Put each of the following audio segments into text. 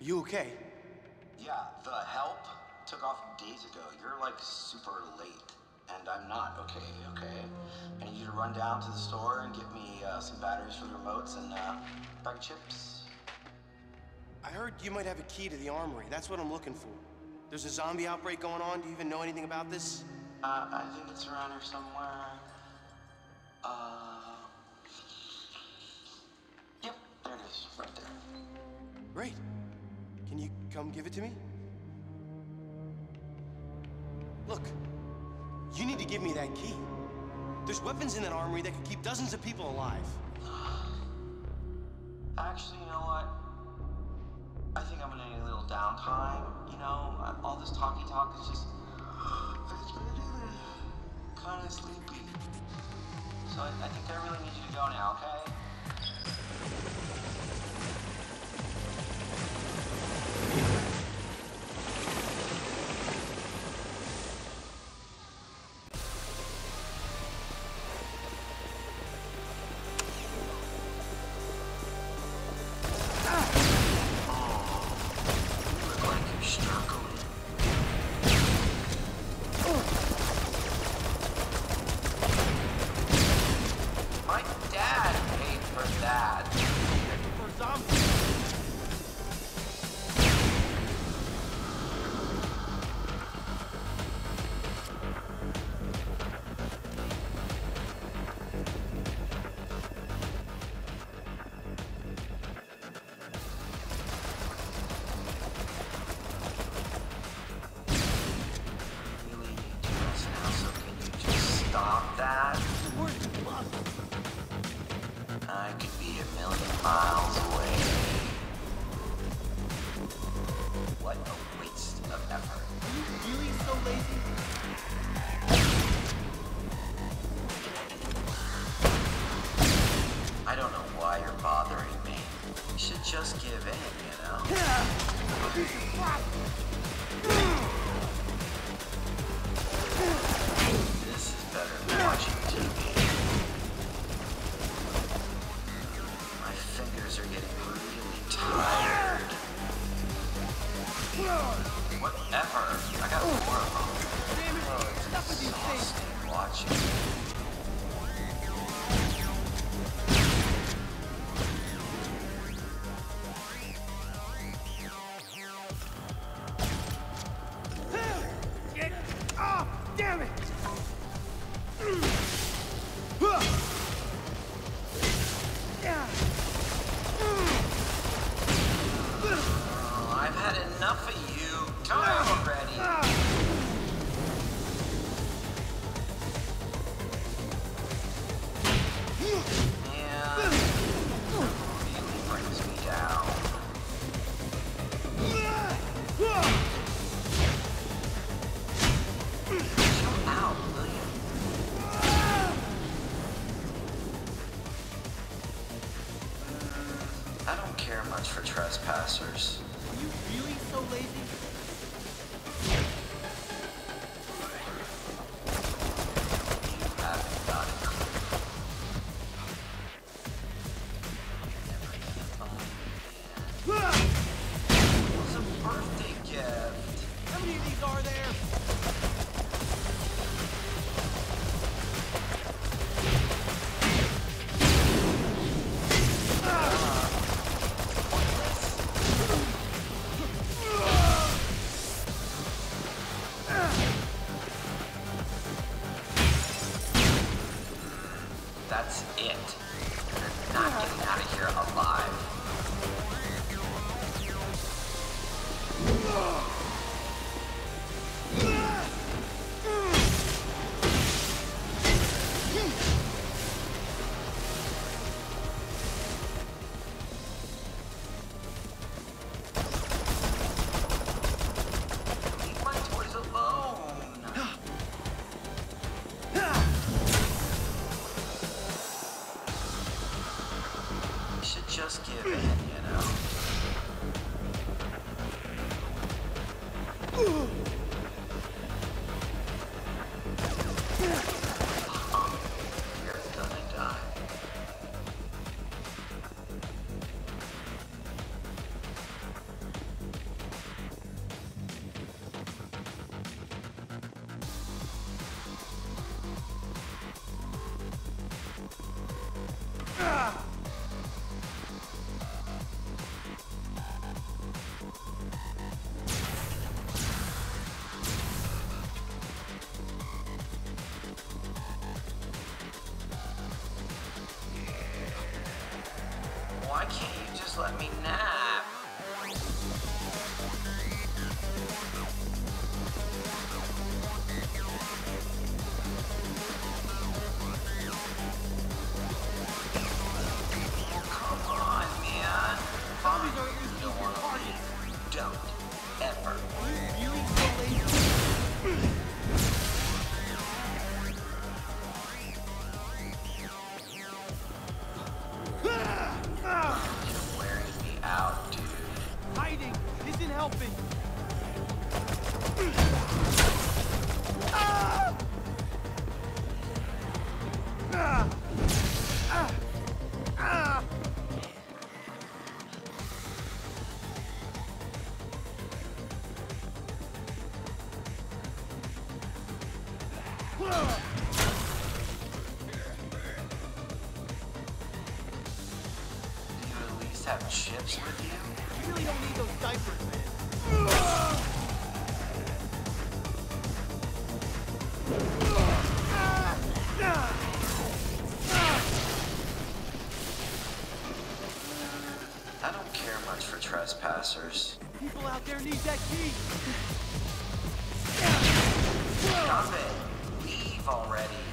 you okay? Yeah, the help took off days ago. You're like super late. And I'm not okay, okay? I need you to run down to the store and get me uh, some batteries for the remotes and uh, a bag of chips. I heard you might have a key to the armory. That's what I'm looking for. There's a zombie outbreak going on. Do you even know anything about this? Uh, I think it's around here somewhere. Uh. Yep, there it is, right there. Great. Come give it to me? Look, you need to give me that key. There's weapons in that armory that could keep dozens of people alive. Actually, you know what? I think I'm gonna need a little downtime. You know, all this talky talk is just. Kind of sleepy. So I, I think I really need you to go now, okay? Whatever. I got more of them. Oh, it's exhausting watching. Trespassers. Are you really so lazy? I don't care much for trespassers. People out there need that key. Stop it. Leave already.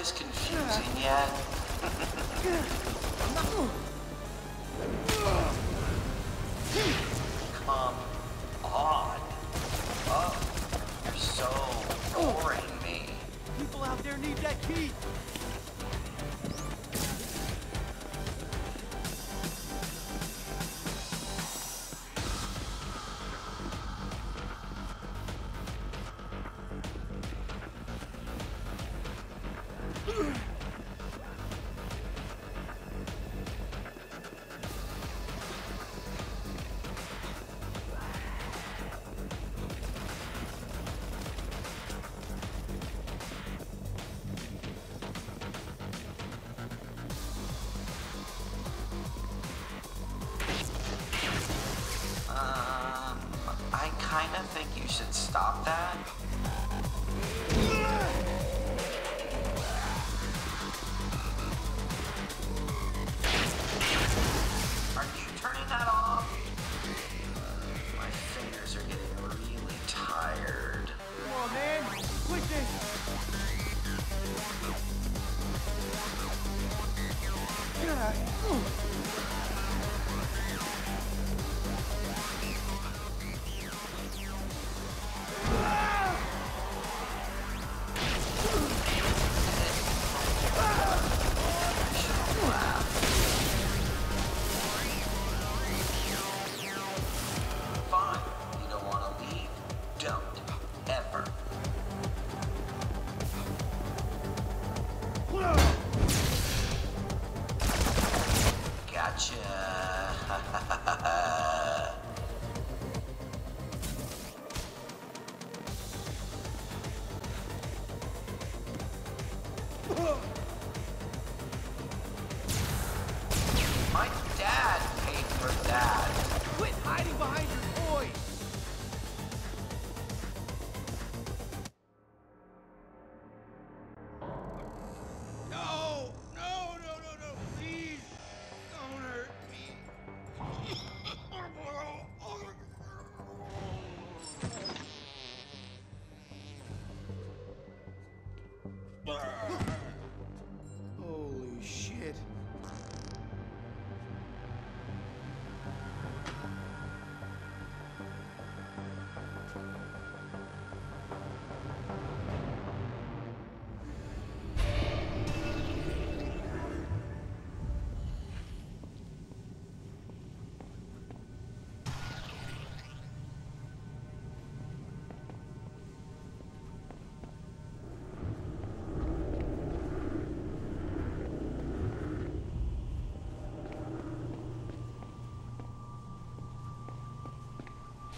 always confusing, yeah. kind of think you should stop that.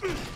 Ugh!